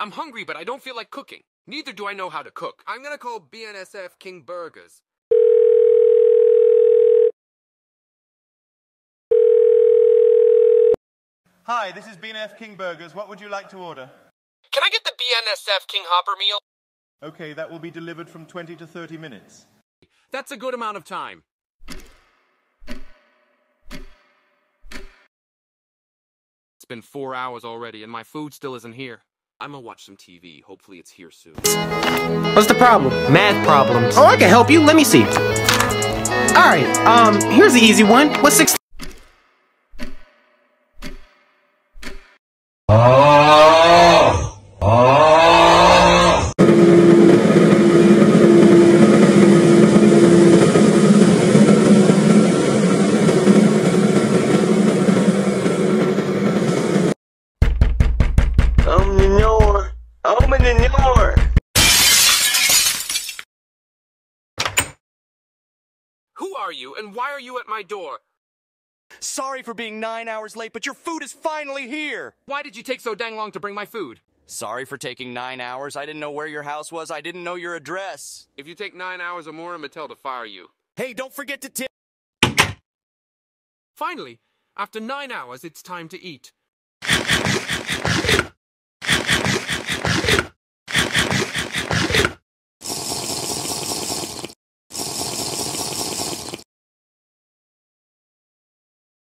I'm hungry, but I don't feel like cooking. Neither do I know how to cook. I'm gonna call BNSF King Burgers. Hi, this is BNF King Burgers. What would you like to order? Can I get the BNSF King Hopper meal? Okay, that will be delivered from 20 to 30 minutes. That's a good amount of time. It's been four hours already, and my food still isn't here. I'm gonna watch some TV. Hopefully it's here soon. What's the problem? Math problems. Oh, I can help you. Let me see. Alright, um, here's the easy one. What's 16? Open the. Who are you, and why are you at my door? Sorry for being nine hours late, but your food is finally here. Why did you take so dang long to bring my food? Sorry for taking nine hours. I didn't know where your house was. I didn't know your address. If you take nine hours or more, I'm gonna tell to fire you. Hey, don't forget to tip. Finally, after nine hours, it's time to eat.